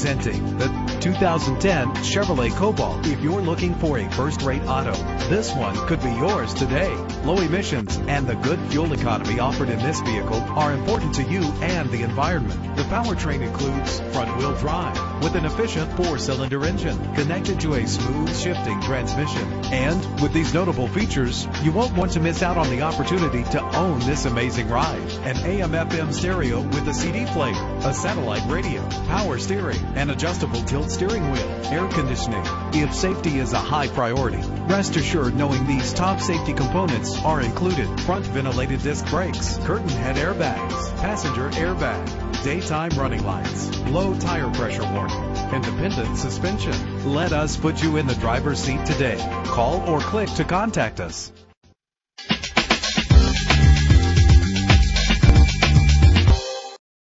Presenting the 2010 Chevrolet Cobalt. If you're looking for a first-rate auto, this one could be yours today. Low emissions and the good fuel economy offered in this vehicle are important to you and the environment. The powertrain includes front-wheel drive with an efficient four-cylinder engine connected to a smooth shifting transmission. And with these notable features, you won't want to miss out on the opportunity to own this amazing ride. An AM FM stereo with a CD player, a satellite radio, power steering, and adjustable tilt steering wheel, air conditioning. If safety is a high priority, rest assured knowing these top safety components are included. Front ventilated disc brakes, curtain head airbags, passenger airbag, daytime running lights, low tire pressure warning, independent suspension. Let us put you in the driver's seat today. Call or click to contact us.